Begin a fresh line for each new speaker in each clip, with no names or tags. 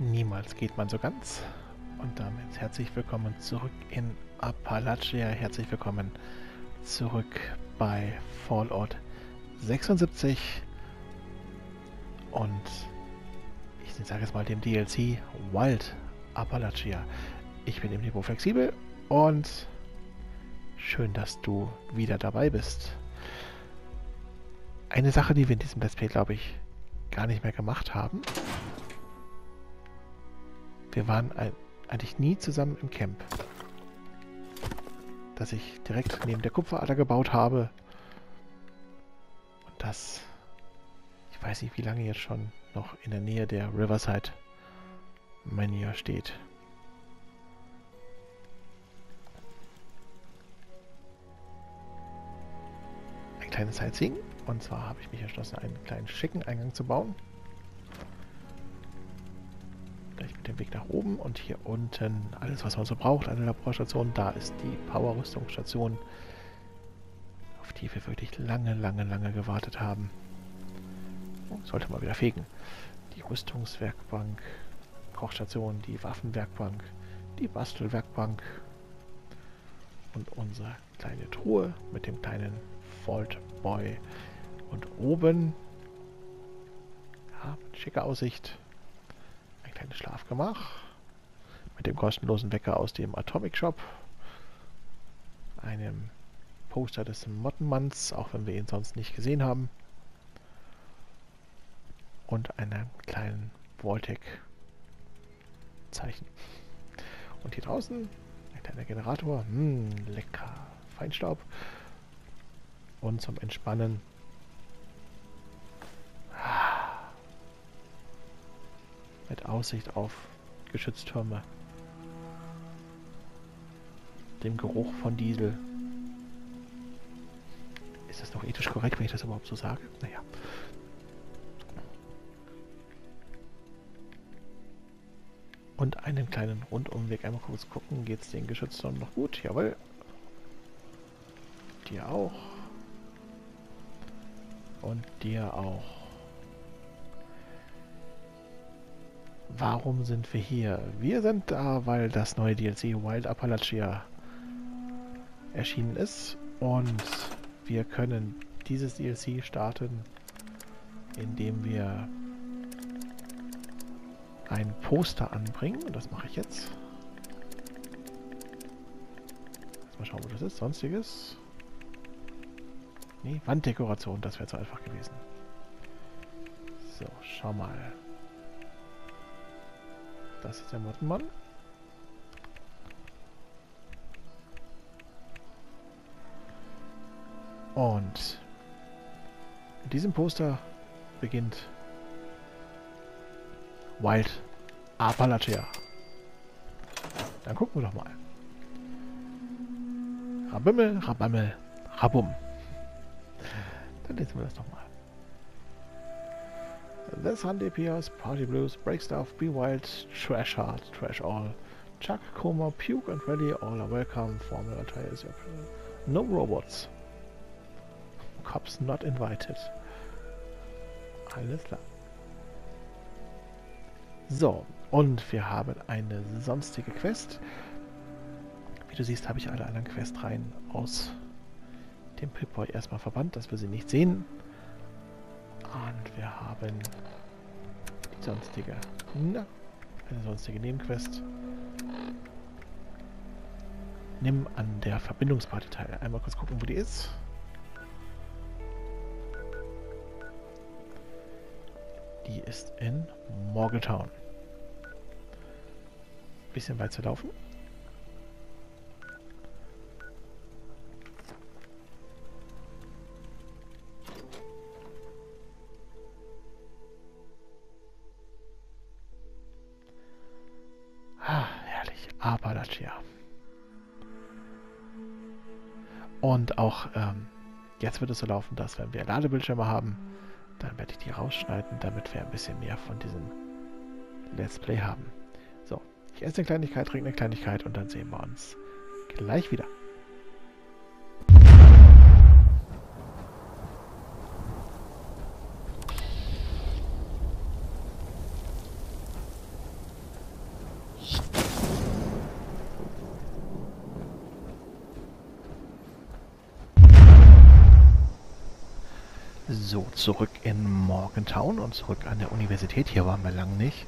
Niemals geht man so ganz. Und damit herzlich willkommen zurück in Appalachia. Herzlich willkommen zurück bei Fallout 76. Und ich sage jetzt mal dem DLC Wild Appalachia. Ich bin im Niveau flexibel und schön, dass du wieder dabei bist. Eine Sache, die wir in diesem Let's Play, glaube ich, gar nicht mehr gemacht haben. Wir waren eigentlich nie zusammen im Camp. Dass ich direkt neben der Kupferader gebaut habe. Und das, ich weiß nicht wie lange jetzt schon, noch in der Nähe der Riverside Mania steht. Ein kleines Sightseeing. Und zwar habe ich mich entschlossen, einen kleinen schicken Eingang zu bauen. Gleich mit dem Weg nach oben und hier unten alles, was man so braucht. Eine Laborstation. Da ist die Power-Rüstungsstation, auf die wir wirklich lange, lange, lange gewartet haben. Oh, sollte mal wieder fegen. Die Rüstungswerkbank, Kochstation, die Waffenwerkbank, die Bastelwerkbank und unsere kleine Truhe mit dem kleinen Vault Boy. Und oben, ja, schicke Aussicht, kleines Schlafgemach. Mit dem kostenlosen Wecker aus dem Atomic Shop, einem Poster des Mottenmanns, auch wenn wir ihn sonst nicht gesehen haben, und einem kleinen Voltec-Zeichen. Und hier draußen ein kleiner Generator, hm, lecker. Feinstaub. Und zum Entspannen mit Aussicht auf Geschütztürme. Dem Geruch von Diesel. Ist das noch ethisch korrekt, wenn ich das überhaupt so sage? Naja. Und einen kleinen Rundumweg. Einmal kurz gucken, geht es den Geschütztürmen noch gut? Jawohl. Dir auch. Und dir auch. Warum sind wir hier? Wir sind da, weil das neue DLC Wild Appalachia erschienen ist und wir können dieses DLC starten, indem wir ein Poster anbringen und das mache ich jetzt. Mal schauen, wo das ist. Sonstiges. Nee, Wanddekoration, das wäre zu einfach gewesen. So, schau mal. Das ist der Mottenmann. Und mit diesem Poster beginnt Wild Appalachia. Dann gucken wir doch mal. Rabimmel, Rabammel, Rabum. Dann lesen wir das doch mal. The Sunday Piers, Party Blues, Break Stuff, Be Wild, Trash Hard, Trash All, Chuck, Coma, Puke and Ready, all are welcome, Formula Tires, no robots. Cops not invited. Alles klar. So, und wir haben eine sonstige Quest. Wie du siehst, habe ich alle anderen Questreihen aus dem Pip-Boy erstmal verbannt, dass wir sie nicht sehen. Und wir haben die sonstige, na, eine sonstige Nebenquest. Nimm an der Verbindungsparty teil. Einmal kurz gucken, wo die ist. Die ist in Morgantown. Bisschen weit zu laufen. Appalachia. Und auch ähm, jetzt wird es so laufen, dass wenn wir Ladebildschirme haben, dann werde ich die rausschneiden, damit wir ein bisschen mehr von diesem Let's Play haben. So, ich esse eine Kleinigkeit, trinke eine Kleinigkeit und dann sehen wir uns gleich wieder. So, zurück in Morgantown und zurück an der Universität. Hier waren wir lang nicht.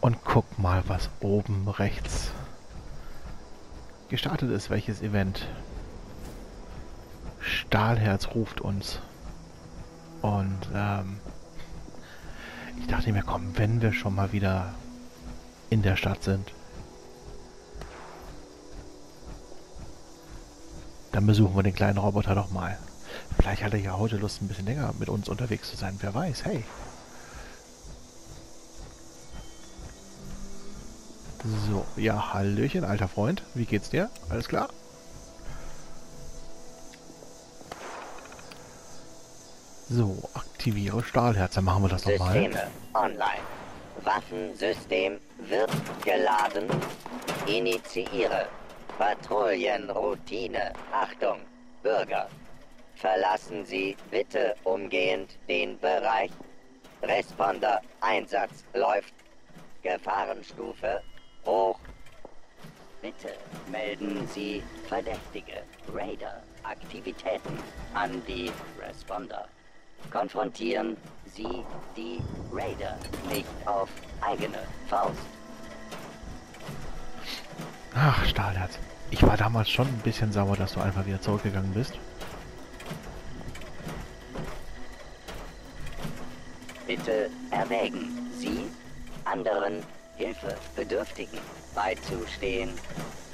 Und guck mal, was oben rechts gestartet ist. Welches Event? Stahlherz ruft uns. Und ähm, ich dachte mir, komm, wenn wir schon mal wieder in der Stadt sind, dann besuchen wir den kleinen Roboter doch mal. Vielleicht hat er ja heute Lust, ein bisschen länger mit uns unterwegs zu sein. Wer weiß, hey. So, ja, Hallöchen, alter Freund. Wie geht's dir? Alles klar? So, aktiviere Stahlherz. Dann machen wir das nochmal.
Systeme online. Waffensystem wird geladen. Initiiere. Patrouillenroutine. Achtung, Bürger. Verlassen Sie bitte umgehend den Bereich. Responder Einsatz läuft. Gefahrenstufe hoch. Bitte melden Sie verdächtige Raider-Aktivitäten an die Responder. Konfrontieren Sie die Raider nicht auf eigene Faust.
Ach, Stahlherz. Ich war damals schon ein bisschen sauer, dass du einfach wieder zurückgegangen bist.
Bitte erwägen Sie, anderen Hilfebedürftigen beizustehen.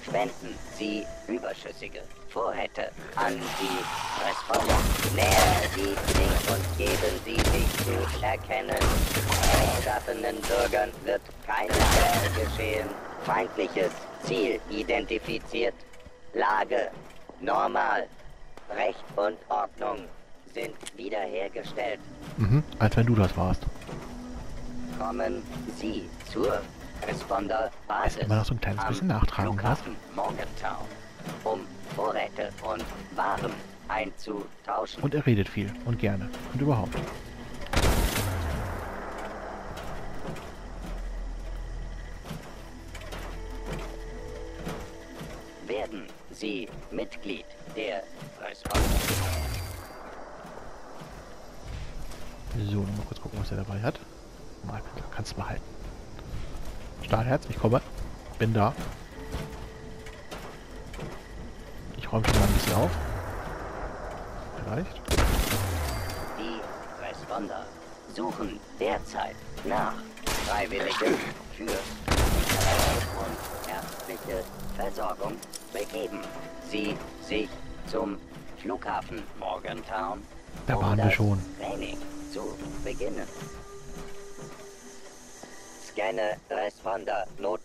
Spenden Sie überschüssige Vorräte an die Responder. Nähern Sie sich und geben Sie sich zu erkennen. Rechtschaffenen Bürgern wird keine Angst geschehen. Feindliches Ziel identifiziert. Lage normal. Recht und Ordnung sind wiederhergestellt.
Mhm, als wenn du das warst.
Kommen Sie zur Responder-Basis.
Ist immer noch so ein kleines bisschen nachtragen,
Flughafen Morgantown, um Vorräte und Waren einzutauschen.
Und er redet viel und gerne. Und überhaupt.
werden Sie Mitglied der Responder.
So, nochmal kurz gucken, was er dabei hat. Mal, kannst du behalten. Stahlherz, ich komme. Bin da. Ich räume schon mal ein bisschen auf. Vielleicht.
Die Responder suchen derzeit nach Freiwilligen für und ärztliche Versorgung. Begeben Sie sich zum Flughafen Morgantown,
Da waren wir schon.
Training zu beginnen. Scanne Responder
lose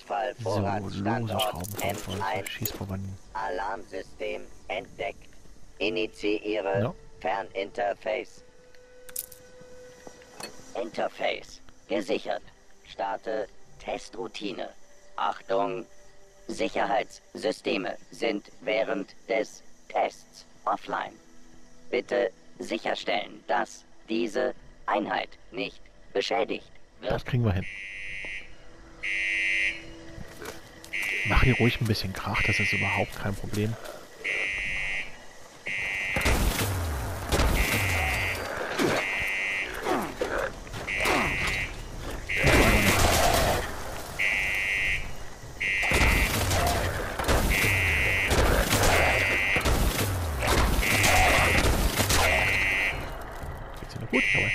Schraubenkontrolle.
M1
Schießverbanden.
Alarmsystem entdeckt. Initiiere
Ja.
Ferninterface. Interface gesichert. Starte Testroutine. Achtung! Sicherheitssysteme sind während des Tests offline. Bitte sicherstellen, dass diese Einheit nicht beschädigt wird.
Das kriegen wir hin. Mach hier ruhig ein bisschen Krach, das ist überhaupt kein Problem. Geht's dir noch gut? Jawohl.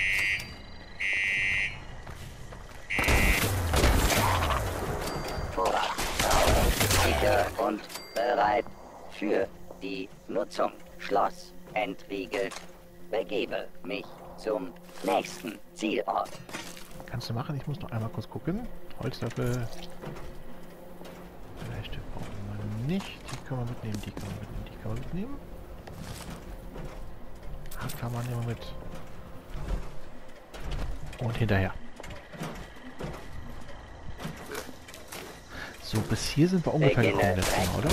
Vorrat. Sicher und bereit für die Nutzung. Entriegelt. Begebe mich zum nächsten Zielort.
Kannst du machen, ich muss noch einmal kurz gucken. Holzlöffel. Vielleicht brauchen wir nicht. Die können wir mitnehmen, die können wir mitnehmen, die können wir mitnehmen. Hackhammer nehmen wir mit. Und hinterher. So, bis hier sind wir ungefähr gekommen letztes Mal, oder?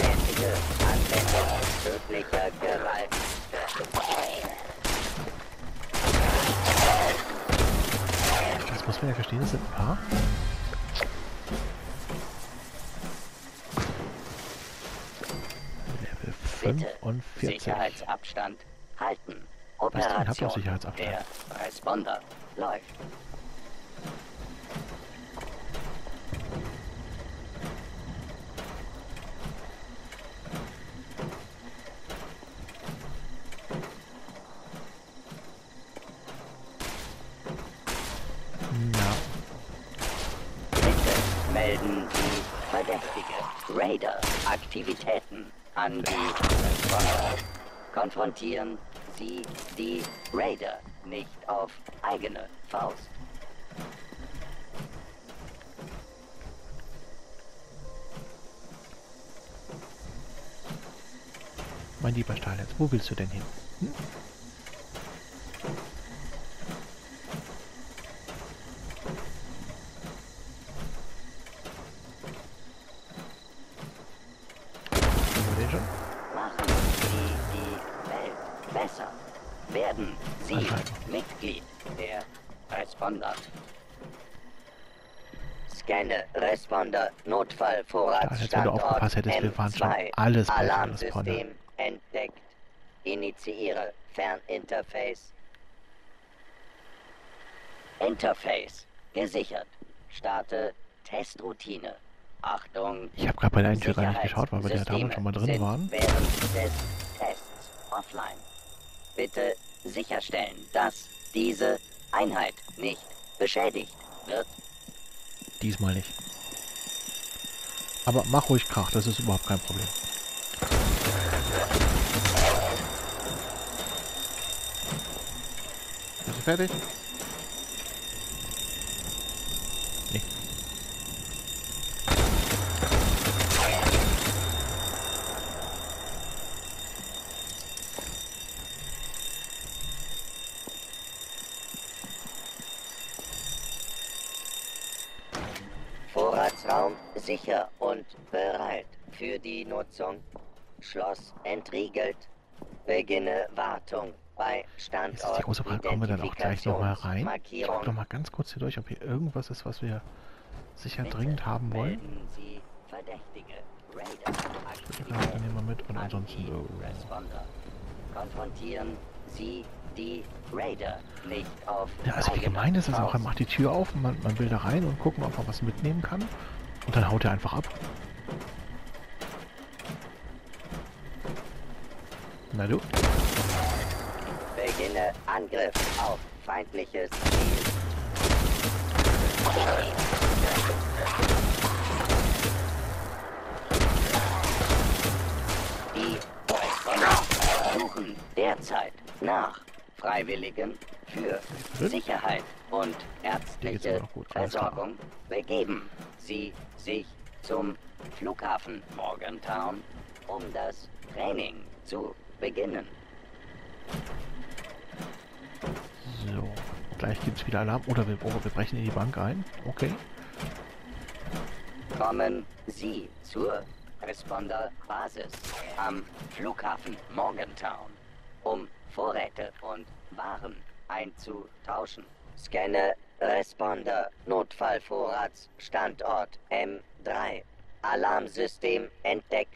Muss man ja verstehen, das sind ein paar. Level
Bitte
45.
Sicherheitsabstand halten. Operation.
Sicherheitsabteilung.
Der Responder läuft. Melden Sie verdächtige Raider-Aktivitäten an die Responder. Konfrontieren Sie die Raider nicht auf eigene Faust.
mein lieber Stahlherz, wo willst du denn hin? Hm? Haben wir den schon?
Machen Sie die Welt besser. Werden Sie
Anscheinend.
Mitglied der Responder. Scanne Responder Notfallvorratsstandort
Da, jetzt, wenn du aufgepasst hättest, wir waren schon
M2.
alles
Alarmsystem entdeckt. Initiiere Ferninterface. Interface gesichert. Starte Testroutine. Achtung,
Ich habe gerade bei der Eintür gar nicht geschaut, weil wir ja damals schon mal drin waren.
Während des Tests offline. Bitte sicherstellen, dass diese Einheit nicht beschädigt wird.
Diesmal nicht. Aber mach ruhig Krach, das ist überhaupt kein Problem. Bist du fertig? Nee.
Vorratsraum sicher und bereit für die Nutzung. Schloss entriegelt. Beginne Wartung bei
Jetzt ist
Standort.
die große Frage, kommen wir dann auch gleich nochmal rein? Ich
Markierung.
guck noch mal ganz kurz hier durch, ob hier irgendwas ist, was wir sicher
Bitte
dringend haben wollen.
Raider-Aktivitäten
Karte nehmen wir mit und
an
ansonsten...
Konfrontieren Sie die Raider nicht auf
Ja, also wie gemein ist es auch, er macht die Tür auf, man, man will da rein und gucken, ob man was mitnehmen kann. Und dann haut er einfach ab. Na du?
Beginne Angriff auf feindliches Ziel. Die Responder suchen derzeit nach Freiwilligen für? Sicherheit und ärztliche. Versorgung. Begeben Sie sich zum Flughafen Morgantown, um das Training zu beginnen.
So, gleich gibt es wieder Alarm. Oder wir, oh, wir brechen in die Bank ein. Okay.
Kommen Sie zur Responder-Basis am Flughafen Morgantown, um Vorräte und Waren einzutauschen. Scanne Responder Notfallvorratsstandort M3. Alarmsystem entdeckt.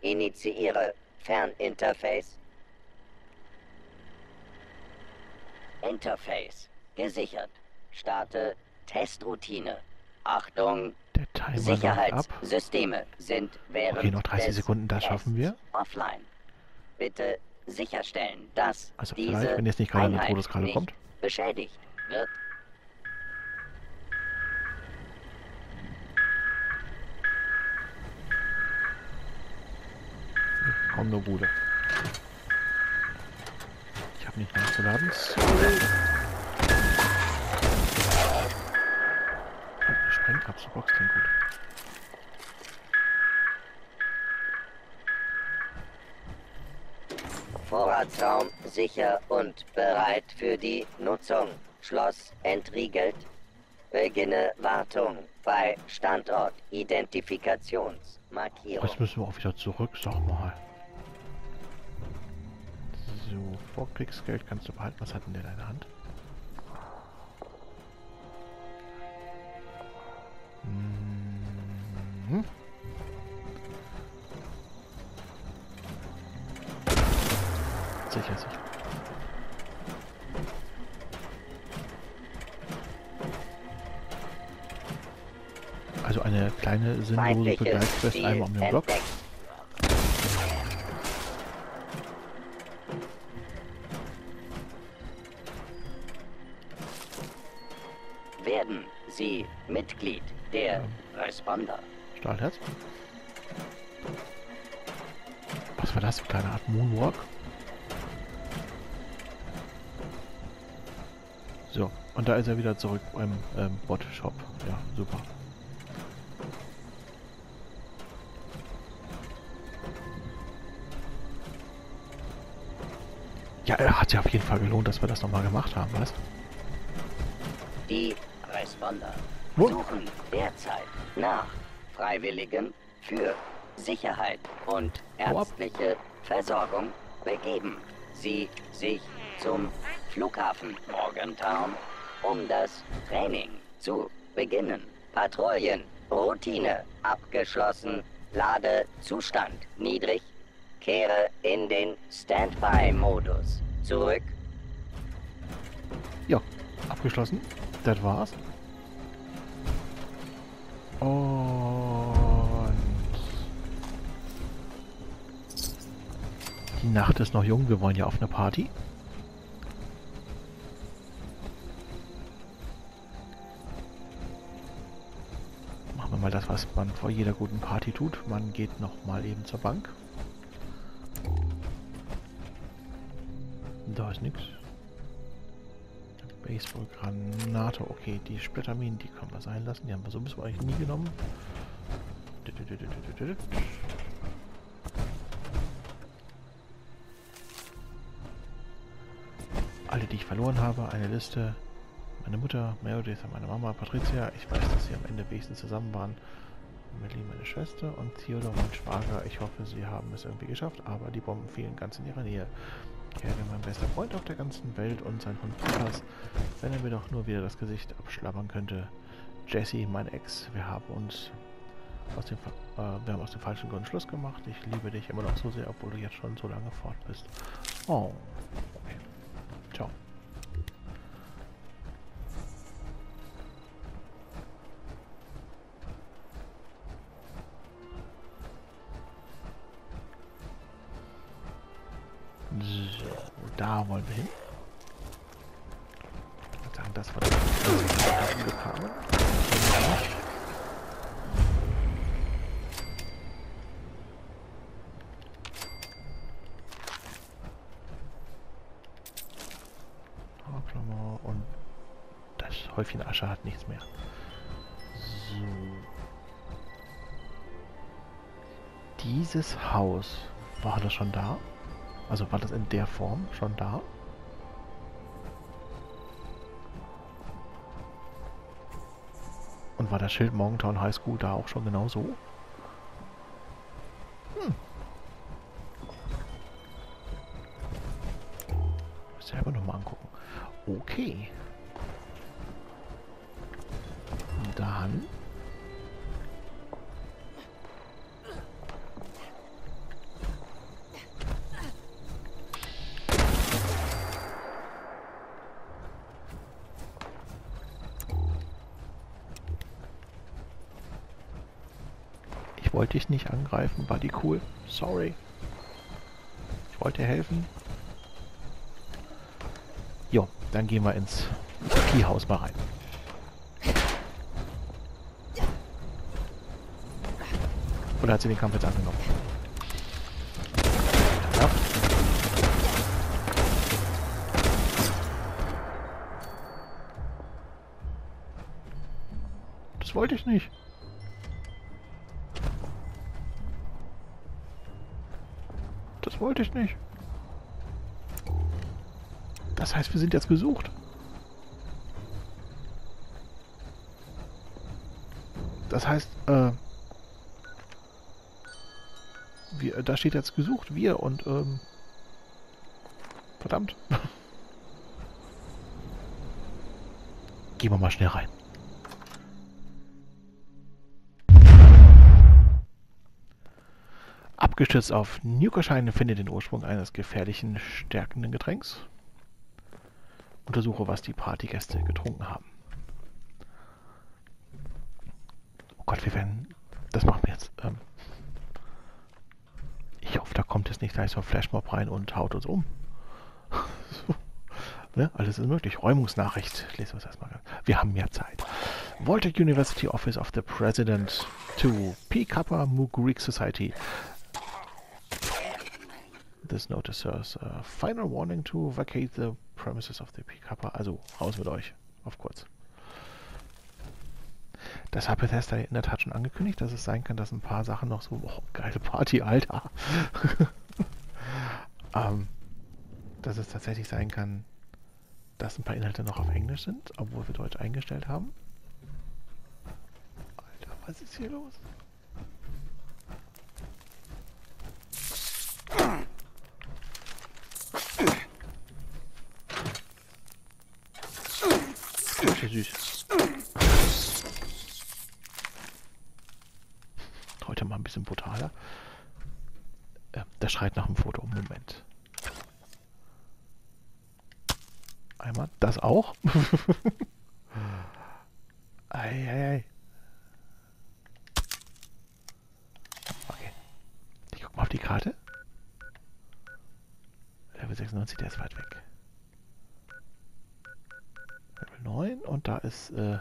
Initiiere Ferninterface. Interface gesichert. Starte Testroutine. Achtung,
Der Timer.
Sicherheitssysteme sind während
Okay, noch 30
des
Sekunden, das schaffen wir.
Offline. Bitte sicherstellen, dass
Also
diese
vielleicht, wenn jetzt nicht gerade eine Todeskralle kommt.
beschädigt wird.
Komm nur Bude. Ich habe nicht nachzuladen. Oh, eine Sprengkapselbox klingt gut.
Vorratsraum sicher und bereit für die Nutzung. Schloss entriegelt. Beginne Wartung bei Standort Identifikationsmarkierung.
Jetzt müssen wir auch wieder zurück, sag mal. So, Vorkriegsgeld kannst du behalten. Was hat denn der in deiner Hand? Mhm. sicher, sicher. Also eine kleine sinnlose Begleitquest einmal um den Block.
Werden Sie Mitglied der. Responder.
Stahlherz. Was war das für eine Art Moonwalk? Und da ist er wieder zurück beim ähm, Bot-Shop. Ja, super. Ja, er hat sich auf jeden Fall gelohnt, dass wir das nochmal gemacht haben, weißt
Die Responder suchen derzeit nach Freiwilligen für Sicherheit und ärztliche Versorgung begeben Sie sich zum Flughafen Morgantown, um das Training zu beginnen. Patrouillen, Routine abgeschlossen, Ladezustand niedrig, kehre in den Standby-Modus zurück.
Ja, abgeschlossen. Das war's. Und die Nacht ist noch jung. Wir wollen ja auf eine Party. Mal das, was man vor jeder guten Party tut. Man geht noch mal eben zur Bank. Da ist nichts. Baseballgranate. Okay, die Splitterminen, die können wir sein lassen. Die haben wir so bis eigentlich nie genommen. Alle, die ich verloren habe, eine Liste. Meine Mutter, Meredith, meine Mama, Patricia. Ich weiß, dass sie am Ende wenigstens zusammen waren. Melly, meine Schwester und Theodor, mein Schwager. Ich hoffe, sie haben es irgendwie geschafft, aber die Bomben fielen ganz in ihrer Nähe. Kevin, mein bester Freund auf der ganzen Welt und sein Hund Lukas, wenn er mir doch nur wieder das Gesicht abschlabbern könnte. Jesse, mein Ex, wir haben uns aus dem, äh, wir haben aus dem falschen Grund Schluss gemacht. Ich liebe dich immer noch so sehr, obwohl du jetzt schon so lange fort bist. Oh, okay. Ciao. So, da wollen wir hin. Ich würde sagen, das war das. Haarklammer und das Häufchen Asche hat nichts mehr. So. Dieses Haus, war das schon da? Also war das in der Form schon da? Und war das Schild Morgantown High School da auch schon genau so? Gehen wir ins Viehhaus mal rein. Oder hat sie den Kampf jetzt angenommen? Sind jetzt gesucht. Das heißt, äh, wir, da steht jetzt gesucht, wir und, ähm, verdammt. Gehen wir mal schnell rein. Abgestürzt auf Nukerscheine findet den Ursprung eines gefährlichen, stärkenden Getränks. Untersuche, was die Partygäste getrunken haben. Oh Gott, wir werden... Das machen wir jetzt. Ähm, ich hoffe, da kommt jetzt nicht gleich so ein Flashmob rein und haut uns um. so. ne? Alles ist möglich. Räumungsnachricht. Lesen wir es erstmal. Wir haben mehr Zeit. Voltec University Office of the President to P. Kappa Mu Society. This notice serves a final warning to vacate the premises of the P. Kappa. Also, raus mit euch. Auf kurz. Das hat Bethesda in der Tat schon angekündigt, dass es sein kann, dass ein paar Sachen noch so, oh, geile Party, Alter. ähm, dass es tatsächlich sein kann, dass ein paar Inhalte noch auf Englisch sind, obwohl wir Deutsch eingestellt haben. Alter, was ist hier los? Sehr süß. Heute mal ein bisschen brutaler. Äh, der schreit nach dem Foto. Moment. Einmal das auch. ei, ei, ei. Okay. Ich guck mal auf die Karte. Level 96, der ist weit weg. Level 9 und da ist äh,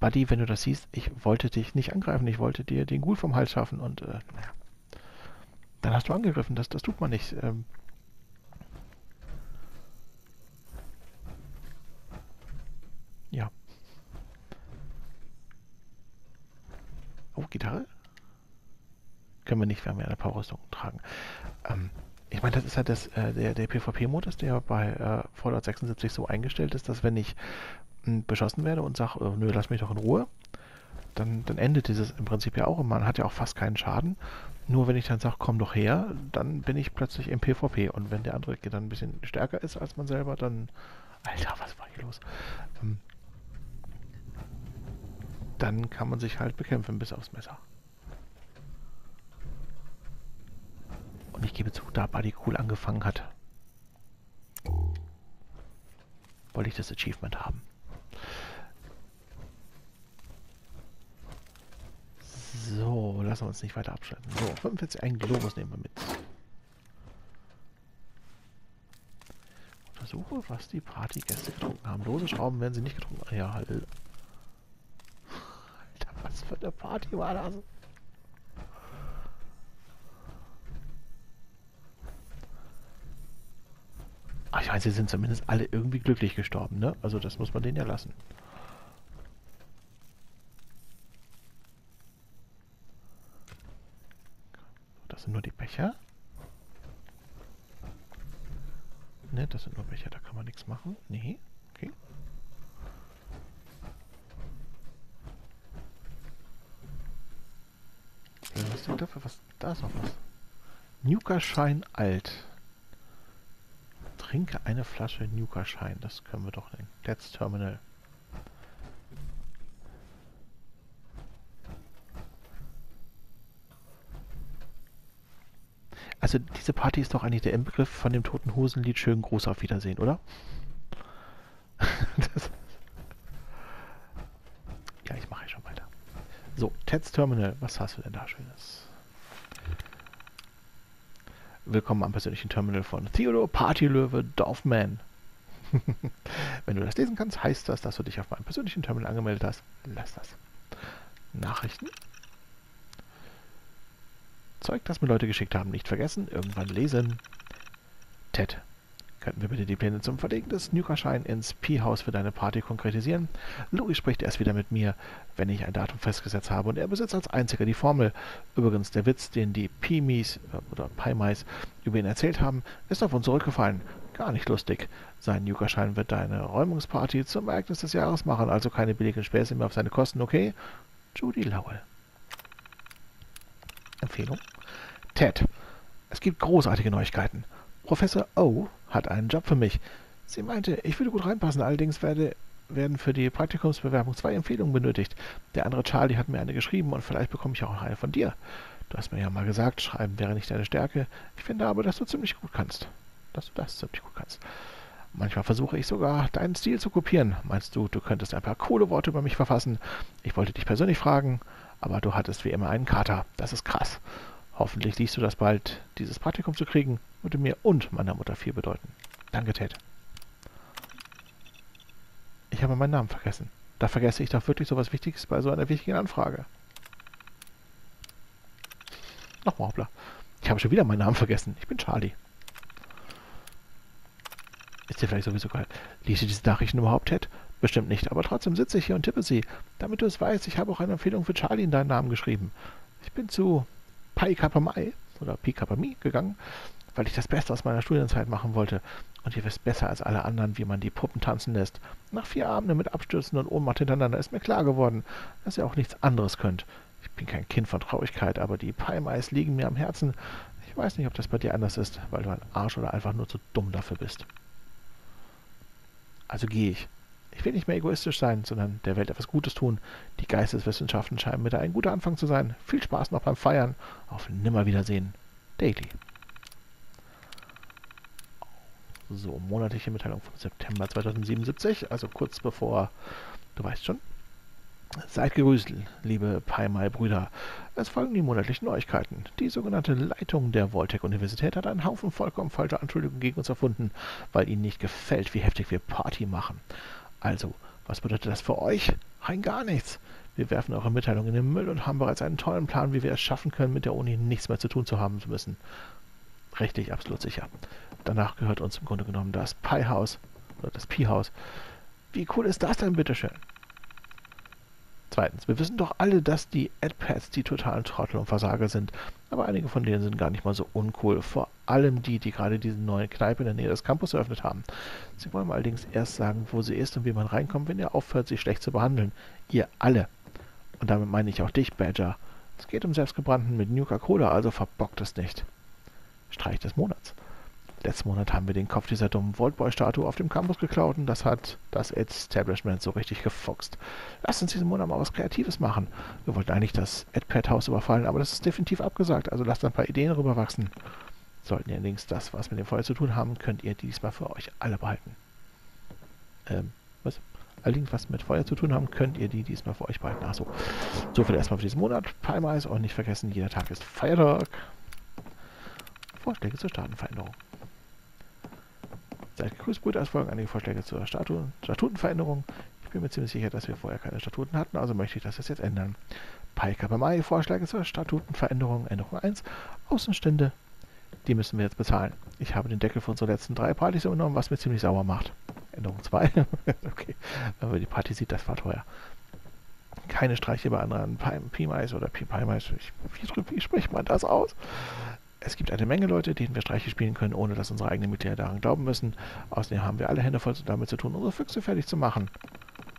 Buddy, wenn du das siehst, ich wollte dich nicht angreifen, ich wollte dir den Ghoul vom Hals schaffen und äh, naja. Dann hast du angegriffen, das, das tut man nicht. Ähm, ja. Oh, Gitarre? Können wir nicht, wir eine Powerrüstung tragen. Ähm, ich meine, das ist halt äh, der, der PvP-Modus, der bei äh, Fallout 76 so eingestellt ist, dass wenn ich beschossen werde und sage, äh, nö, lass mich doch in Ruhe, dann, dann endet dieses im Prinzip ja auch und man hat ja auch fast keinen Schaden. Nur wenn ich dann sage, komm doch her, dann bin ich plötzlich im PvP. Und wenn der andere dann ein bisschen stärker ist als man selber, dann. Alter, was war hier los? Ähm, dann kann man sich halt bekämpfen bis aufs Messer. Und ich gebe zu, da Buddy cool angefangen hat, wollte ich das Achievement haben. So, lassen wir uns nicht weiter abschalten. So, 45 ein Globus nehmen wir mit. Untersuche, was die Partygäste getrunken haben. Lose Schrauben werden sie nicht getrunken. Ja, halt. Alter, was für eine Party war das? Ach, ich weiß, sie sind zumindest alle irgendwie glücklich gestorben, ne? Also das muss man denen ja lassen. Das sind nur die Becher. Ne, das sind nur Becher, da kann man nichts machen. Nee, okay. Was ist denn dafür? Was? Da ist noch was. Nuka-Schein alt. Trinke eine Flasche Nuka-Schein. Das können wir doch nennen. Let's Terminal. Also diese Party ist doch eigentlich der Inbegriff von dem Toten Hosenlied Schönen Gruß auf Wiedersehen, oder? ja, ich mache ja schon weiter. So, Ted's Terminal, was hast du denn da Schönes? Willkommen am persönlichen Terminal von Theodor Partylöwe Dorfman. Wenn du das lesen kannst, heißt das, dass du dich auf meinem persönlichen Terminal angemeldet hast. Lass das. Nachrichten. Zeug, das mir Leute geschickt haben, nicht vergessen. Irgendwann lesen. Ted, könnten wir bitte die Pläne zum Verlegen des Nuka-Schein ins Pi-Haus für deine Party konkretisieren? Louis spricht erst wieder mit mir, wenn ich ein Datum festgesetzt habe und er besitzt als einziger die Formel. Übrigens, der Witz, den die Pi-Mies äh, oder Pi-Mais über ihn erzählt haben, ist auf uns zurückgefallen. Gar nicht lustig. Sein Nuka-Schein wird deine Räumungsparty zum Ereignis des Jahres machen, also keine billigen Späße mehr auf seine Kosten, okay? Judy Lowell. Empfehlung. Ted, es gibt großartige Neuigkeiten. Professor O hat einen Job für mich. Sie meinte, ich würde gut reinpassen, allerdings werde, werden für die Praktikumsbewerbung zwei Empfehlungen benötigt. Der andere Charlie hat mir eine geschrieben und vielleicht bekomme ich auch eine von dir. Du hast mir ja mal gesagt, schreiben wäre nicht deine Stärke. Ich finde aber, dass du ziemlich gut kannst. Dass du das ziemlich gut kannst. Manchmal versuche ich sogar, deinen Stil zu kopieren. Meinst du, du könntest ein paar coole Worte über mich verfassen? Ich wollte dich persönlich fragen, aber du hattest wie immer einen Kater. Das ist krass. Hoffentlich liest du das bald. Dieses Praktikum zu kriegen, würde mir und meiner Mutter viel bedeuten. Danke, Ted. Ich habe meinen Namen vergessen. Da vergesse ich doch wirklich so was Wichtiges bei so einer wichtigen Anfrage. Nochmal, hoppla. Ich habe schon wieder meinen Namen vergessen. Ich bin Charlie. Ist dir vielleicht sowieso geil. Liest du diese Nachrichten überhaupt, Ted? Bestimmt nicht, aber trotzdem sitze ich hier und tippe sie. Damit du es weißt, ich habe auch eine Empfehlung für Charlie in deinen Namen geschrieben. Ich bin zu Pi Kappa Mai oder Pi Kappa Mi gegangen, weil ich das Beste aus meiner Studienzeit machen wollte. Und ihr wisst besser als alle anderen, wie man die Puppen tanzen lässt. Nach vier Abenden mit Abstürzen und Ohnmacht hintereinander ist mir klar geworden, dass ihr auch nichts anderes könnt. Ich bin kein Kind von Traurigkeit, aber die Pi-Mais liegen mir am Herzen. Ich weiß nicht, ob das bei dir anders ist, weil du ein Arsch oder einfach nur zu dumm dafür bist. Also gehe ich. Ich will nicht mehr egoistisch sein, sondern der Welt etwas Gutes tun. Die Geisteswissenschaften scheinen mir da ein guter Anfang zu sein. Viel Spaß noch beim Feiern. Auf Nimmerwiedersehen. Daily. So, monatliche Mitteilung vom September 2077, also kurz bevor, du weißt schon. Seid gegrüßt, liebe Paimai-Brüder. Es folgen die monatlichen Neuigkeiten. Die sogenannte Leitung der Voltec-Universität hat einen Haufen vollkommen falscher Anschuldigungen gegen uns erfunden, weil ihnen nicht gefällt, wie heftig wir Party machen. Also, was bedeutet das für euch? Rein gar nichts. Wir werfen eure Mitteilung in den Müll und haben bereits einen tollen Plan, wie wir es schaffen können, mit der Uni nichts mehr zu tun zu haben zu müssen. Rechtlich absolut sicher. Danach gehört uns im Grunde genommen das Pi-Haus oder das Pi-Haus. Wie cool ist das denn, bitteschön? Zweitens, wir wissen doch alle, dass die AdPads die totalen Trottel und Versager sind, aber einige von denen sind gar nicht mal so uncool. Vor allem die, die gerade diese neue Kneipe in der Nähe des Campus eröffnet haben. Sie wollen allerdings erst sagen, wo sie ist und wie man reinkommt, wenn ihr aufhört, sie schlecht zu behandeln. Ihr alle. Und damit meine ich auch dich, Badger. Es geht um selbstgebrannten mit Nuka Cola, also verbockt es nicht. Streich des Monats. Letzten Monat haben wir den Kopf dieser dummen Voltboy-Statue auf dem Campus geklaut und das hat das Establishment so richtig gefuchst. Lasst uns diesen Monat mal was Kreatives machen. Wir wollten eigentlich das AdPad-Haus überfallen, aber das ist definitiv abgesagt, also lasst ein paar Ideen rüberwachsen. Sollten ihr allerdings das, was mit dem Feuer zu tun haben, könnt ihr diesmal für euch alle behalten. Ähm, was? Allerdings, was mit Feuer zu tun haben, könnt ihr die diesmal für euch behalten. Achso. So viel erstmal für diesen Monat. Palma ist auch nicht vergessen, jeder Tag ist Feiertag. Vorschläge zur Staatenveränderung. Seid gegrüßt, einige Vorschläge zur Statu Statutenveränderung. Ich bin mir ziemlich sicher, dass wir vorher keine Statuten hatten, also möchte ich das jetzt ändern. Pi Kappa Mai, Vorschläge zur Statutenveränderung, Änderung 1, Außenstände, die müssen wir jetzt bezahlen. Ich habe den Deckel für unsere letzten drei Partys übernommen, was mir ziemlich sauer macht. Änderung 2, okay, wenn man die Party sieht, das war teuer. Keine Streiche bei anderen Pi-Mais oder Pi-Mais, wie, wie spricht man das aus? Es gibt eine Menge Leute, denen wir Streiche spielen können, ohne dass unsere eigenen Mitglieder daran glauben müssen. Außerdem haben wir alle Hände voll damit zu tun, unsere Füchse fertig zu machen.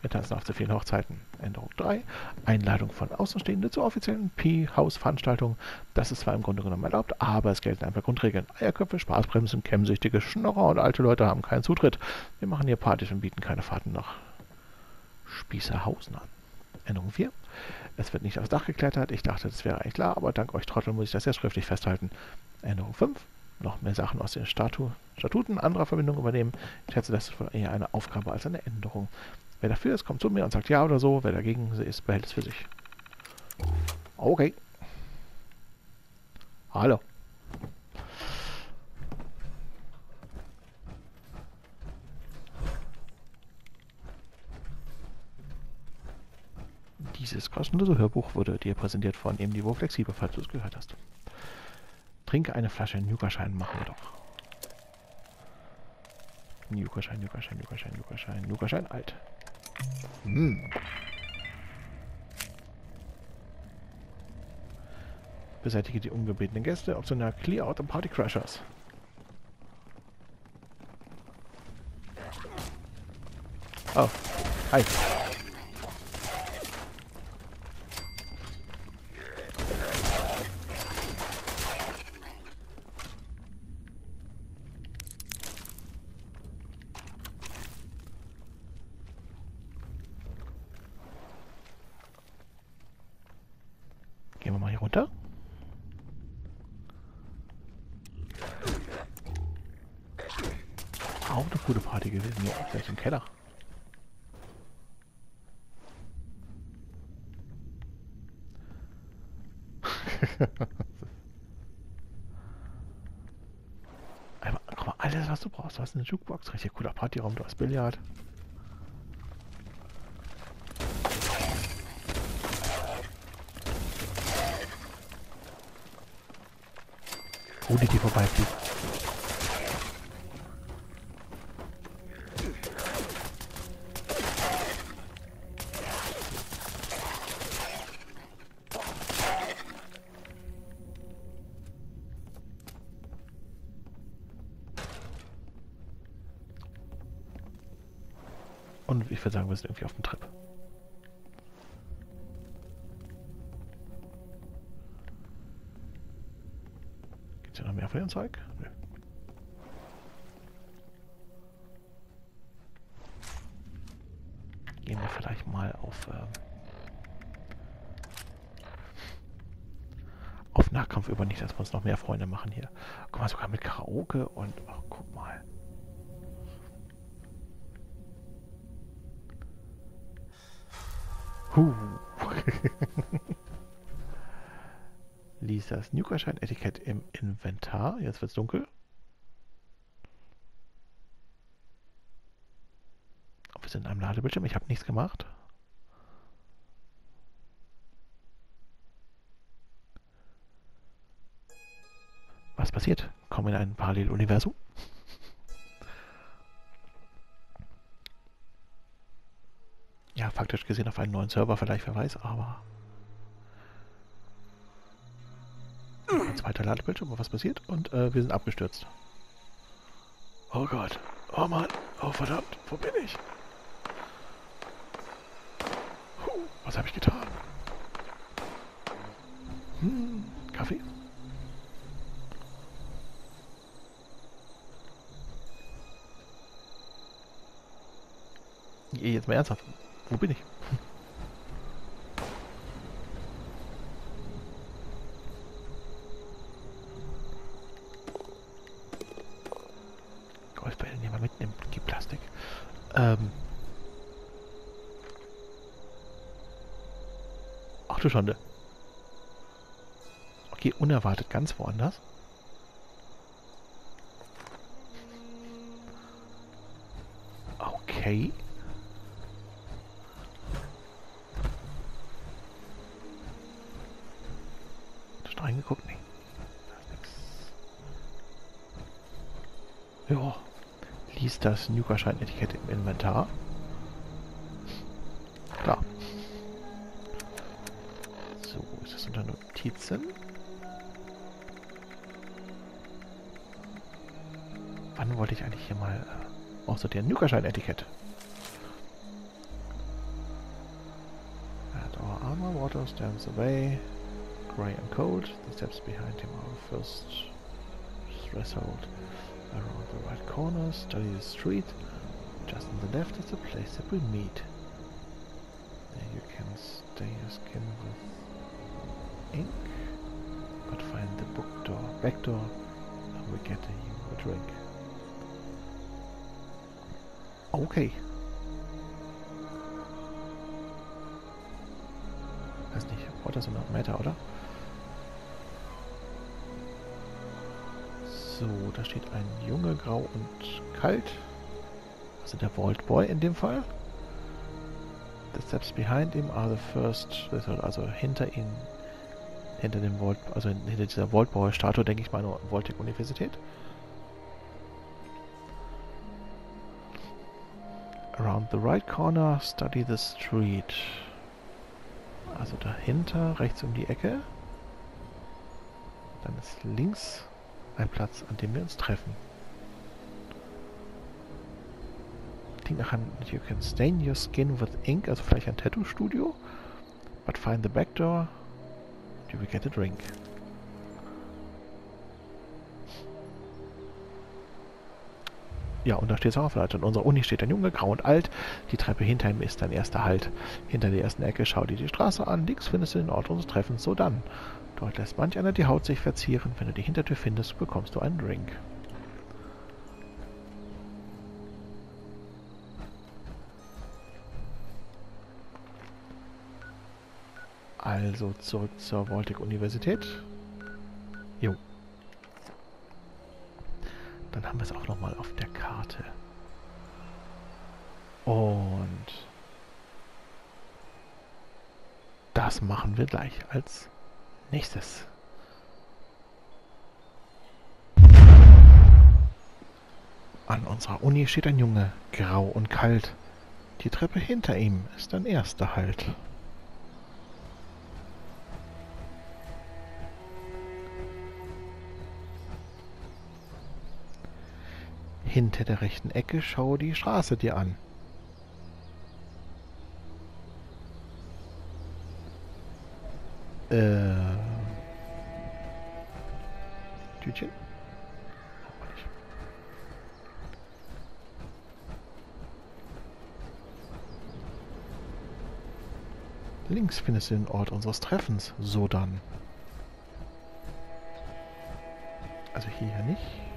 Wir tanzen auf zu vielen Hochzeiten. Änderung 3. Einladung von Außenstehenden zur offiziellen Pi-Haus-Veranstaltung. Das ist zwar im Grunde genommen erlaubt, aber es gelten einfach Grundregeln. Eierköpfe, Spaßbremsen, Kämmsüchtige, Schnorrer und alte Leute haben keinen Zutritt. Wir machen hier Partys und bieten keine Fahrten nach Spießerhausen an. Änderung 4. Es wird nicht aufs Dach geklettert. Ich dachte, das wäre eigentlich klar, aber dank euch Trottel muss ich das ja schriftlich festhalten. Änderung 5. Noch mehr Sachen aus den Statu Statuten anderer Verbindungen übernehmen. Ich schätze, das ist eher eine Aufgabe als eine Änderung. Wer dafür ist, kommt zu mir und sagt ja oder so. Wer dagegen ist, behält es für sich. Okay. Hallo. Dieses kostenlose Hörbuch wurde dir präsentiert von eben Niveau Flexibel, falls du es gehört hast. Trinke eine Flasche Nukaschein, machen wir doch. Nukaschein, Nukaschein, Nukaschein, Nukaschein, Nukaschein, alt. Hm. Beseitige die ungebetenen Gäste, optional Clear Out and Party Crashers. Oh, hi. Gehen wir mal hier runter. Auch eine coole Party. hier gewesen? Ja, vielleicht im Keller. Einmal, guck mal, alles was du brauchst. Du hast eine Jukebox, richtig cooler Partyraum, du hast Billard. Oh, die, die vorbeifliegt. Sind irgendwie auf dem Trip. Gibt es hier noch mehr von dem Zeug? Nö. Gehen wir vielleicht mal auf, äh, auf Nahkampf über nicht, dass wir uns noch mehr Freunde machen hier. Guck mal, sogar mit Karaoke und, oh, guck mal. Nuka-Schein-Etikett im Inventar. Jetzt wird's dunkel. Wir sind in einem Ladebildschirm. Ich habe nichts gemacht. Was passiert? Kommen in ein Paralleluniversum? Ja, faktisch gesehen auf einen neuen Server vielleicht, wer weiß, aber... zweiter Ladebildschirm, was passiert? Und äh, wir sind abgestürzt. Oh Gott. Oh Mann. Oh verdammt. Wo bin ich? Huh, was habe ich getan? Hm, Kaffee? Jetzt mal ernsthaft. Wo bin ich? Golfbälle nehmen wir mitnehmen. Gib Plastik. Ähm. Ach du Schande. Okay, unerwartet ganz woanders. Okay. Hast du reingeguckt? Nee. Ja. Lies das Nuka-Schein-Etikett im Inventar. Wann wollte ich eigentlich hier mal äh, aussortieren? Nuka-Schein-Etikett. At our armor, water stands away. Grey and cold. The steps behind him are first threshold. Around the right corner, study the street. Just on the left is the place that we meet. There you can stain your skin with ink, but find the book door, back door, and we get you a drink. Okay. Weiß nicht, Water sondern Matter, oder? So, da steht ein Junge, grau und kalt. Also der Vault Boy in dem Fall. The steps behind him are the first, also hinter ihm, hinter dem Vault, also hinter dieser Vault Boy Statue, denke ich mal, eine Vaultec Universität. The right corner, study the street. Also dahinter, rechts um die Ecke. Dann ist links ein Platz, an dem wir uns treffen. Klingt nach einem You can stain your skin with ink, also vielleicht ein Tattoo-Studio. But find the back door, you will get a drink. Ja, und da steht es auch auf der Seite. Unserer Uni steht ein Junge, grau und alt. Die Treppe hinter ihm ist dein erster Halt. Hinter der ersten Ecke schau dir die Straße an. Links findest du den Ort unseres Treffens, so dann. Dort lässt manch einer die Haut sich verzieren. Wenn du die Hintertür findest, bekommst du einen Drink. Also zurück zur Voltic-Universität. Jo. Dann haben wir es auch nochmal auf der Karte. Und das machen wir gleich als nächstes. An unserer Uni steht ein Junge, grau und kalt. Die Treppe hinter ihm ist ein erster Halt. Hinter der rechten Ecke schaue die Straße dir an. Äh. Tütchen? Links findest du den Ort unseres Treffens. So dann. Also hier nicht.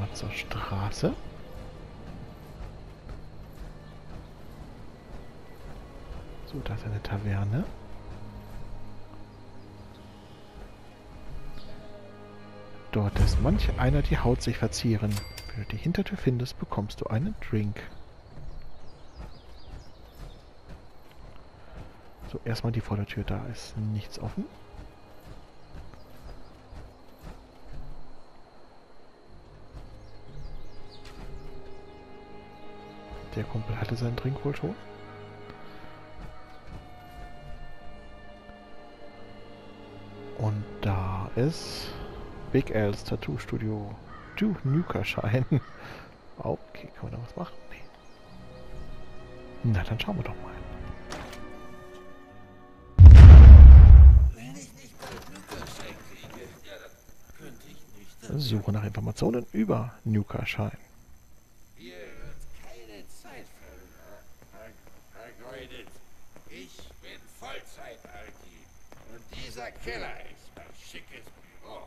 Mal zur Straße. So, da ist eine Taverne. Dort lässt manch einer die Haut sich verzieren. Wenn du die Hintertür findest, bekommst du einen Drink. So, erstmal die Vordertür, da ist nichts offen. Der Kumpel hatte seinen Drink wohl schon. Und da ist Big L's Tattoo Studio. Du Nuka-Schein. Okay, kann man da was machen? Nee. Na, dann schauen wir doch mal. Suche nach Informationen über Nuka-Schein.
Hier wird keine Zeit vergeudet. Ich bin Vollzeit-Alki. Und dieser Keller ist mein schickes Büro.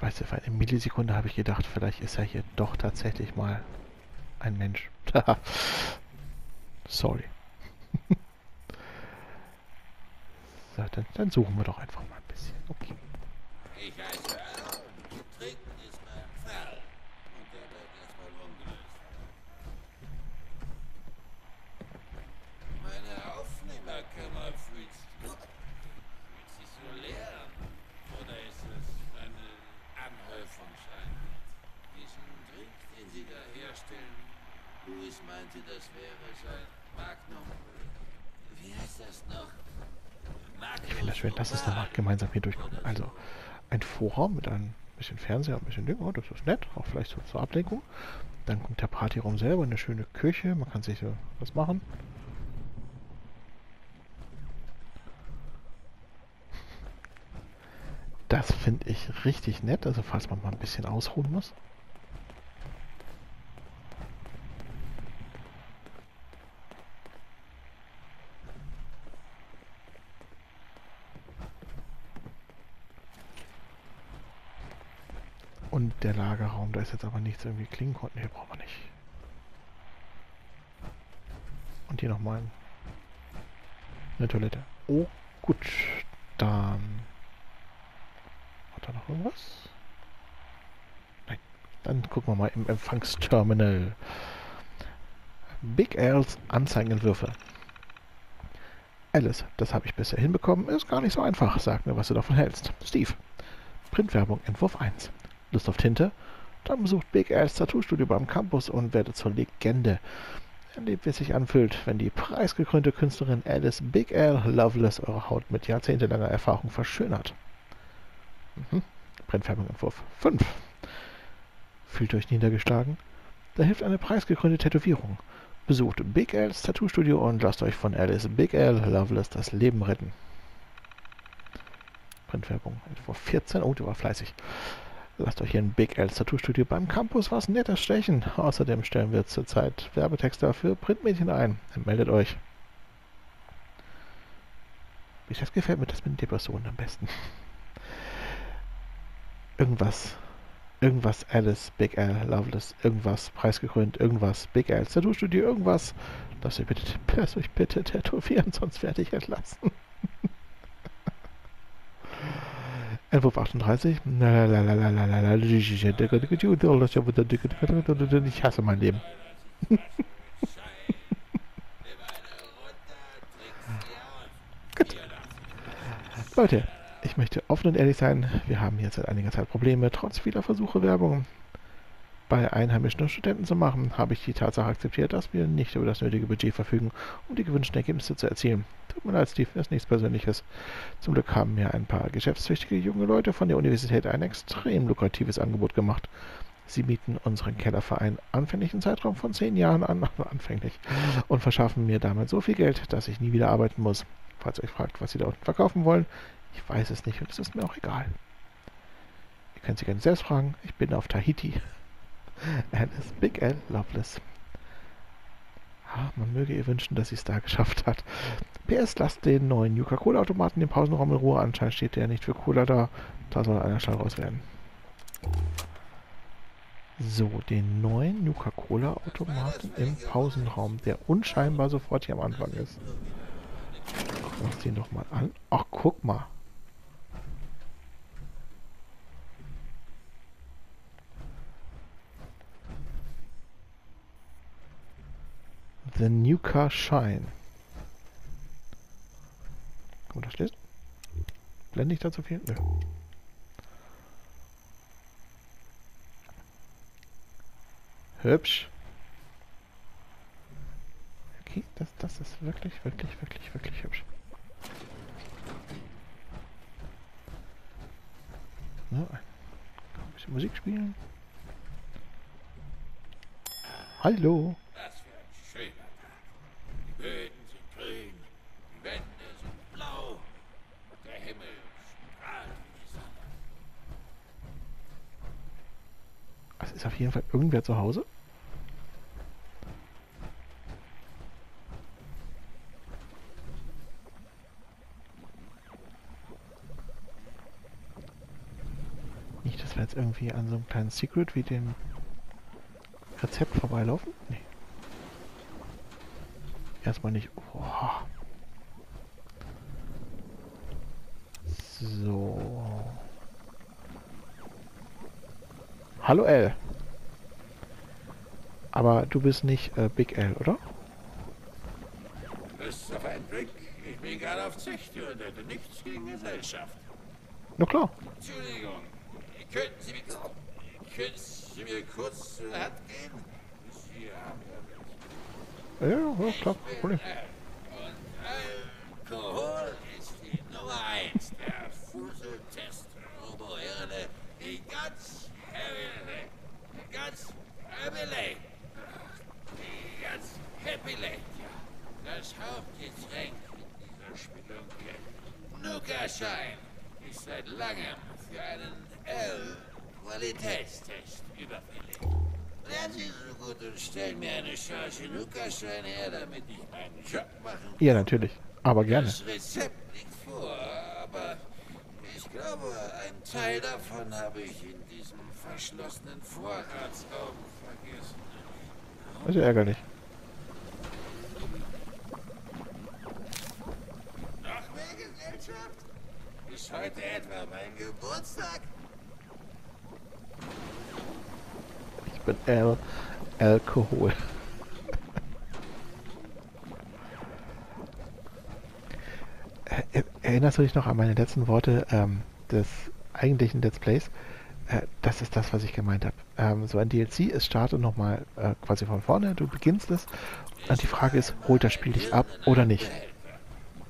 Weißt Millisekunde habe ich gedacht, vielleicht ist er hier doch tatsächlich mal ein Mensch. Sorry. so, dann, dann suchen wir doch einfach mal ein bisschen. Okay.
Ich heiße Al und Trinken ist mein Fall. Und der bleibt erstmal ungelöst. Meine Aufnehmerkammer fühlt, fühlt sich so leer an. Oder ist es eine Anhäufung scheinbar? Diesen Drink, den Sie da herstellen, Louis meinte, das wäre sein Magnum. Wie heißt das noch?
Ich finde das schön. Lass uns doch mal gemeinsam hier durchgucken. Also, ein Vorraum mit ein bisschen Fernseher, ein bisschen Ding. Oh, das ist nett. Auch vielleicht so zur Ablenkung. Dann kommt der Partyraum selber, eine schöne Küche. Man kann sich so was machen. Das finde ich richtig nett. Also, falls man mal ein bisschen ausruhen muss. Und der Lagerraum, da ist jetzt aber nichts irgendwie klingen konnten. Hier brauchen wir nicht. Und hier nochmal eine Toilette. Oh, gut. Dann. Hat da noch irgendwas? Nein. Dann gucken wir mal im Empfangsterminal. Big L's Anzeigenentwürfe. Alice, das habe ich bisher hinbekommen. Ist gar nicht so einfach. Sag mir, was du davon hältst. Steve. Printwerbung, Entwurf 1. Lust auf Tinte? Dann besucht Big L's Tattoo-Studio beim Campus und werdet zur Legende. Erlebt, wie es sich anfühlt, wenn die preisgekrönte Künstlerin Alice Big L Loveless eure Haut mit jahrzehntelanger Erfahrung verschönert. Mhm. Brennfärbung-Entwurf 5. Fühlt euch niedergeschlagen? Da hilft eine preisgekrönte Tätowierung. Besucht Big L's Tattoo-Studio und lasst euch von Alice Big L Loveless das Leben retten. Printwerbung Entwurf 14. Oh, du war fleißig. Lasst euch hier ein Big L's Tattoo Studio beim Campus was Nettes stechen. Außerdem stellen wir zurzeit Werbetexte für Printmedien ein. Meldet euch. Geschäft gefällt mir das mit den Depressionen am besten. Irgendwas. Irgendwas Alice, Big L, Loveless, irgendwas preisgekrönt, irgendwas Big L, Tattoo-Studio, irgendwas. Lasst euch bitte, bitte tätowieren, sonst werde ich entlassen. Entwurf 38. Ich hasse mein Leben. Gut. Leute, ich möchte offen und ehrlich sein. Wir haben jetzt seit einiger Zeit Probleme, trotz vieler Versuche, Werbung bei Einheimischen Studenten zu machen, habe ich die Tatsache akzeptiert, dass wir nicht über das nötige Budget verfügen, um die gewünschten Ergebnisse zu erzielen. Tut mir leid, Steve, das ist nichts Persönliches. Zum Glück haben mir ein paar geschäftstüchtige junge Leute von der Universität ein extrem lukratives Angebot gemacht. Sie mieten unseren Keller für einen anfänglichen Zeitraum von zehn Jahren an, anfänglich, und verschaffen mir damit so viel Geld, dass ich nie wieder arbeiten muss. Falls ihr euch fragt, was sie da unten verkaufen wollen, ich weiß es nicht und es ist mir auch egal. Ihr könnt sie gerne selbst fragen. Ich bin auf Tahiti. Alice Big L Loveless. Ah, man möge ihr wünschen, dass sie es da geschafft hat. PS, lasst den neuen Nuka-Cola-Automaten den Pausenraum in Ruhe. Anscheinend steht der nicht für Cola da. Da soll einer schnell raus werden. So, den neuen Nuka-Cola-Automaten im Pausenraum, der unscheinbar sofort hier am Anfang ist. Gucken wir uns den doch mal an. Ach, guck mal. The Nuka Shine. Guck mal, da steht. Blende ich da zu viel? Nö. Hübsch. Okay, das, das ist wirklich, wirklich, wirklich, wirklich hübsch. So, ein bisschen Musik spielen. Hallo.
Das wird ein schöner Tag. Die Böden sind grün, die Wände sind blau, und der Himmel strahlt wie die Sonne.
Es ist auf jeden Fall irgendwer zu Hause. Nicht, dass wir jetzt irgendwie an so einem kleinen Secret wie dem Rezept vorbeilaufen? Nee. Erstmal nicht. Boah. So. Hallo L. Aber du bist nicht äh, Big L, oder?
Lust auf einen Drink? Ich bin gerade auf Züchte und hätte nichts gegen Gesellschaft.
Na klar.
Entschuldigung, könnten Sie mir, könnten Sie mir kurz zur Hand geben? Sie haben ja
Ja, ja, klar. kein Problem.
Und Alkohol ist die Nummer eins der Fuseltest. Oberhirne, die ganz Heavily, die ganz Heavily, die Happily. Das Hauptgetränk in dieser Spelunke, Nuka-Schein, ist seit langem für einen L-Qualitätstest überfällig. Wären Sie so gut und stellen mir eine Charge Nuka-Schein her, damit ich meinen Job machen
Ja, natürlich. Aber gerne.
das Rezept liegt vor, aber ich glaube, ein Teil davon habe ich in diesem verschlossenen Vorratsraum vergessen.
Das ist ja ärgerlich.
Noch mehr Gesellschaft? Ist heute etwa mein Geburtstag?
Ich bin L. Alkohol. Er- Erinnerst du dich noch an meine letzten Worte ähm, des eigentlichen Let's Plays? Äh, das ist das, was ich gemeint habe. Ähm, so ein DLC, es startet nochmal äh, quasi von vorne, du beginnst es und die Frage ist, holt das Spiel dich ab oder nicht?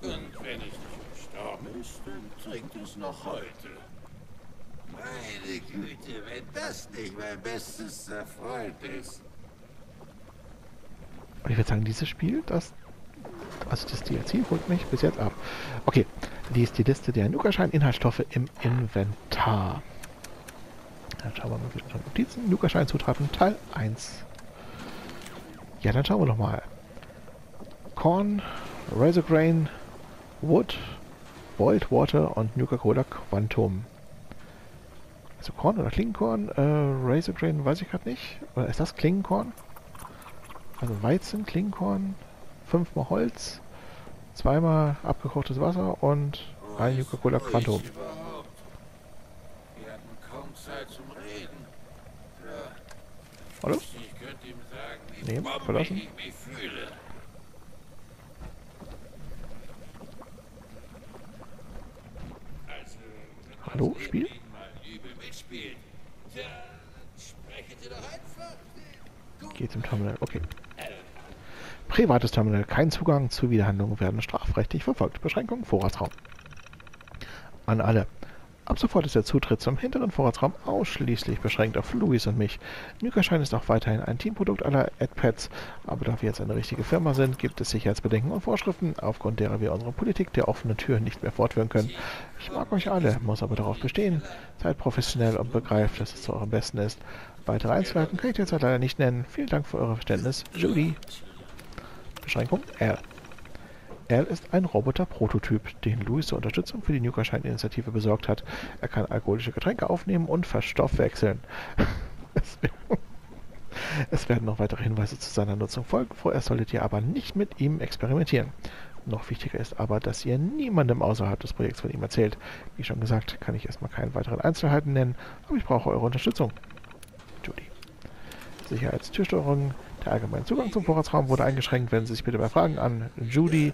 Und wenn es nicht gestorben ist, dann trinkt es noch heute. Meine Güte, wenn das nicht mein bestester Freund ist.
Und ich würde sagen, dieses Spiel, das, also das DLC holt mich bis jetzt ab. Okay, die ist die Liste der Nukaschein-Inhaltsstoffe im Inventar. Dann schauen wir mal wieder unsere Notizen. Nukaschein-Zutaten Teil 1. Ja, dann schauen wir doch mal. Korn, Razor Grain, Wood, Boiled Water und Nuka-Cola Quantum. Also Korn oder Klingenkorn? Äh, Razor Grain weiß ich gerade nicht. Oder ist das Klingenkorn? Also Weizen, Klingenkorn, fünfmal Holz, zweimal abgekochtes Wasser und ein Nuka-Cola Quantum.
Überhaupt. Wir hatten kaum Zeit zum Reden. Ja,
Hallo?
ich könnte ihm sagen, wie
Nee,
bombig
verlassen.
ich mich fühle. Also, wenn
Hallo,
das
Spiel?
Leben Ihnen mal übel mitspielt, tja, dann sprechen Sie doch einfach.
Geht zum Terminal. Okay. Privates Terminal. Kein Zugang zu Wiederhandlungen werden strafrechtlich verfolgt. Beschränkung Vorratsraum. An alle. Ab sofort ist der Zutritt zum hinteren Vorratsraum ausschließlich beschränkt auf Luis und mich. Nukaschein ist auch weiterhin ein Teamprodukt aller AdPads, aber da wir jetzt eine richtige Firma sind, gibt es Sicherheitsbedenken und Vorschriften, aufgrund derer wir unsere Politik der offenen Tür nicht mehr fortführen können. Ich mag euch alle, muss aber darauf bestehen. Seid professionell und begreift, dass es zu eurem Besten ist. Weitere Einzelheiten kann ich derzeit leider nicht nennen. Vielen Dank für euer Verständnis. Judy. Beschränkung R. Al ist ein Roboter-Prototyp, den Louis zur Unterstützung für die Nukaschein-Initiative besorgt hat. Er kann alkoholische Getränke aufnehmen und verstoffwechseln. es, werden- noch weitere Hinweise zu seiner Nutzung folgen. Vorerst solltet ihr aber nicht mit ihm experimentieren. Noch wichtiger ist aber, dass ihr niemandem außerhalb des Projekts von ihm erzählt. Wie schon gesagt, kann ich erstmal keine weiteren Einzelheiten nennen, aber ich brauche eure Unterstützung. Judy. Sicherheitstürsteuerung. Der allgemeine Zugang zum Vorratsraum wurde eingeschränkt. Wenden Sie sich bitte bei Fragen an Judy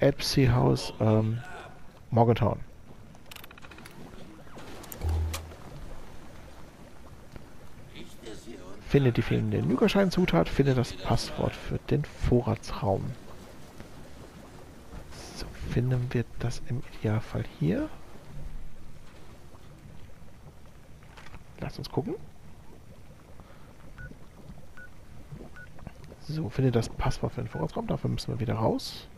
Psy House ähm, Morgantown. Finde die fehlende Nukaschein-Zutat, finde das Passwort für den Vorratsraum. So, finden wir das im Idealfall hier. Lass uns gucken. So, finde das Passwort für den Vorratsraum. Dafür müssen wir wieder raus.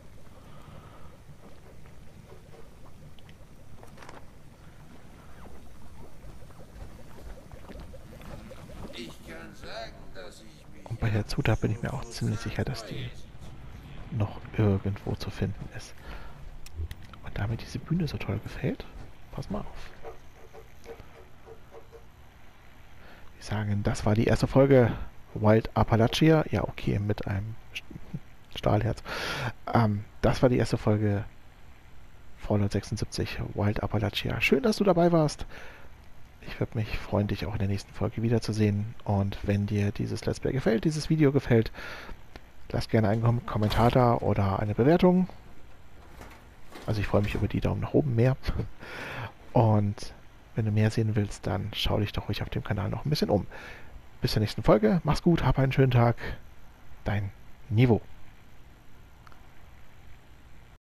Ich kann sagen, dass ich mich
Und bei der Zutat bin ich mir auch ziemlich sicher, dass die noch irgendwo zu finden ist. Und da mir diese Bühne so toll gefällt, pass mal auf. Wir sagen, das war die erste Folge Wild Appalachia. Ja, okay, mit einem St- Stahlherz. Ähm, das war die erste Folge Fallout 76 Wild Appalachia. Schön, dass du dabei warst. Ich würde mich freuen, dich auch in der nächsten Folge wiederzusehen. Und wenn dir dieses Let's Play gefällt, dieses Video gefällt, lass gerne einen Kom Kommentar da oder eine Bewertung. Also ich freue mich über die Daumen nach oben mehr. Und wenn du mehr sehen willst, dann schau dich doch ruhig auf dem Kanal noch ein bisschen um. Bis zur nächsten Folge. Mach's gut, hab einen schönen Tag. Dein Niveau.